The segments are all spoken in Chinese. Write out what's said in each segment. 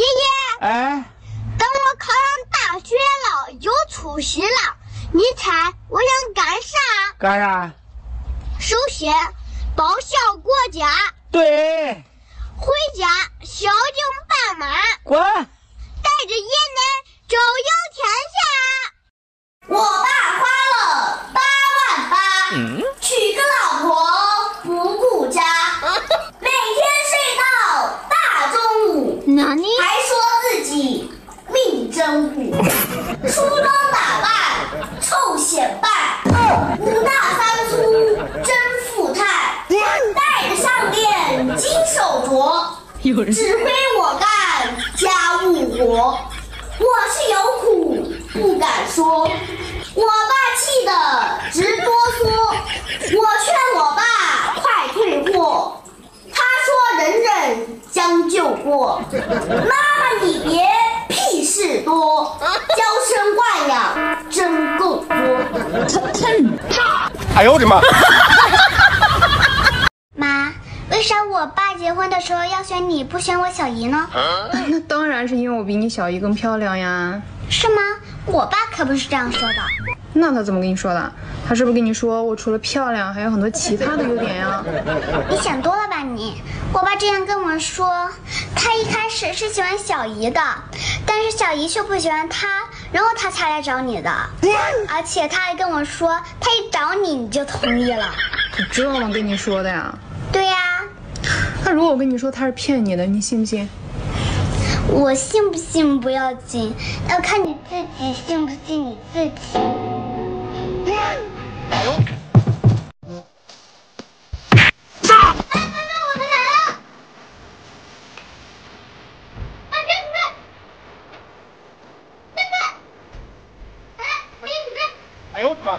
爷爷，哎，等我考上大学了，有出息了，你猜我想干啥？干啥？首先报效国家，对，回家孝敬爸妈，滚！带着爷奶周游天下。我爸花了八万八，娶个老婆不顾家，每天睡到大中午，那你还说自己命真苦，梳妆打扮臭显摆，五大三粗真富态，戴着项链金手镯，指挥我干家务活，我是有苦不敢说，我爸气得直哆嗦，我劝我爸快退货，他说忍忍将就过，妈妈你别屁事多，娇生惯养真够多。哎呦我的妈！妈，为啥我爸结婚的时候要选你不选我小姨呢？那当然是因为我比你小姨更漂亮呀。是吗？我爸可不是这样说的。那他怎么跟你说的？他是不是跟你说我除了漂亮，还有很多其他的优点呀？你想多了吧你？我爸之前跟我说，他一开始是喜欢小姨的，但是小姨却不喜欢他，然后他才来找你的。而且他还跟我说，他一找你你就同意了。他这么跟你说的呀？对呀、那如果我跟你说他是骗你的，你信不信？我信不信不要紧，要看你自己信不信你自己。哎呦我的妈！哎呦妈！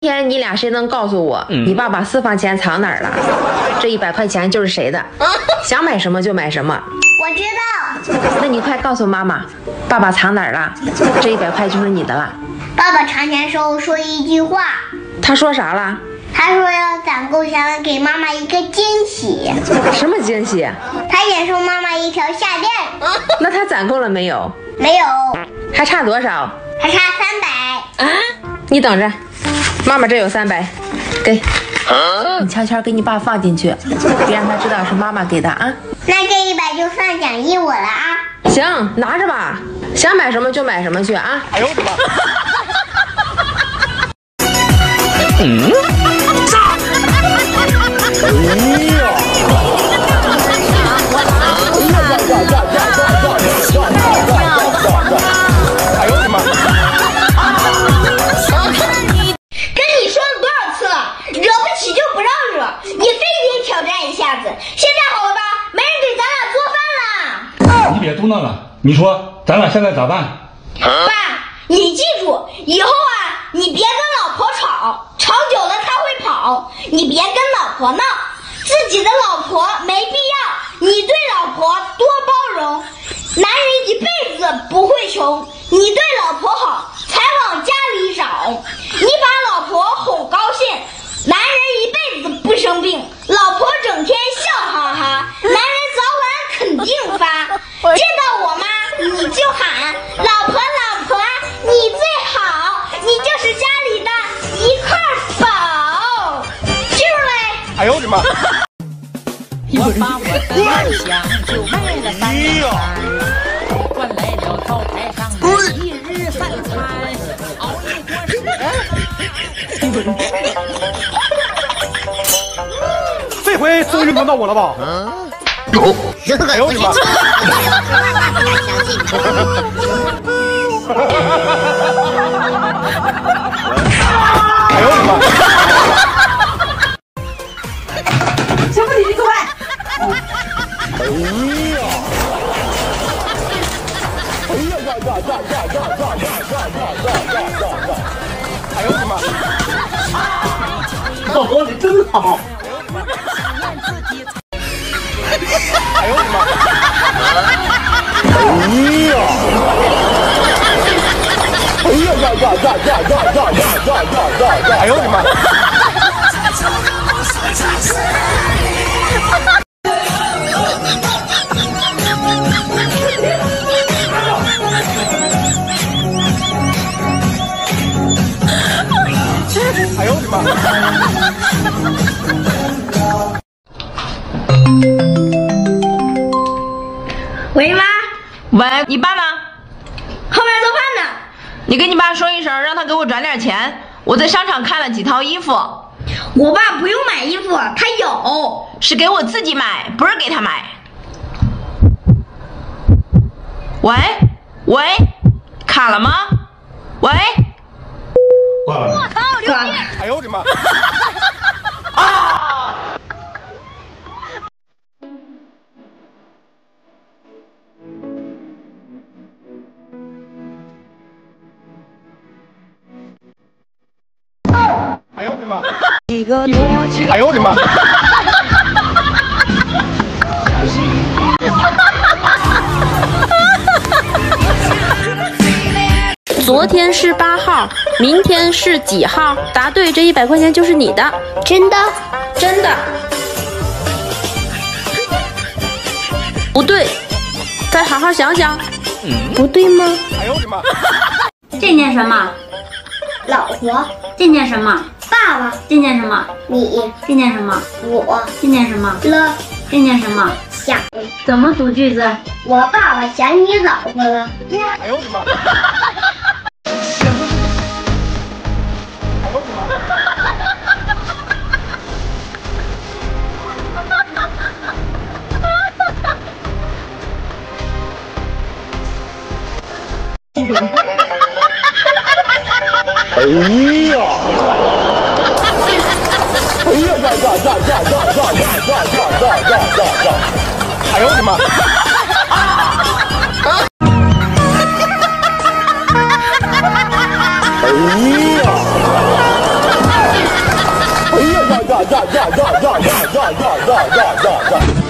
今天你俩谁能告诉我，你爸把私房钱藏哪儿了？这一百块钱就是谁的？想买什么就买什么。我知道，那你快告诉妈妈，爸爸藏哪儿了？这一百块就是你的了。爸爸藏钱时候说一句话，他说啥了？他说要攒够钱给妈妈一个惊喜。什么惊喜？他想送妈妈一条项链，那他攒够了没有？没有，还差多少？还差三百。啊你等着，妈妈这有三百，给。你悄悄给你爸放进去，别让他知道是妈妈给的啊。那这一百就算奖励我了啊！行，拿着吧，想买什么就买什么去啊。哎呦我的妈！哎呦你说咱俩现在咋办？爸，你记住，以后啊，你别跟老婆吵，吵久了她会跑。你别跟老婆闹，自己的老婆没必要，你对老婆多包容。男人一辈子不会穷，你对老婆好，才往家里找。你把老婆哄高兴，男人一辈子不生病，嘞。哎呦我把我的梦想就卖了三两三，换来了灶台上的一日三餐，熬一锅水。这回终于轮到我了吧？如果 哎呦我的妈！哎呦我的妈！呀！哎呀呀呀呀呀呀呀呀呀呀呀呀呀呀！哎呦我的妈！老婆你真好。哎呦我的妈！哎呀！哎呀呀呀呀呀呀呀呀呀呀呀呀！哎呦我的妈！你爸呢？后面做饭呢。你跟你爸说一声，让他给我转点钱。我在商场看了几套衣服，我爸不用买衣服，他有。是给我自己买，不是给他买。喂喂，卡了吗？喂，挂了。挂了。哎呦我的妈！哎呦我的妈！昨天是八号，明天是几号？答对，这一百块钱就是你的。真的？真的。不对，再好好想想。不对吗？哎呦我的妈！这念什么？老婆、这念什么？爸爸、这念什么？你、这念什么？我、这念什么？了、这念什么？想，怎么组句子？我爸爸想你老婆了。哎呦我的妈！哎呀！呀呀呀呀呀呀呀呀呀呀哎呦我的妈！哎呀！哎呀呀呀呀呀呀呀呀呀呀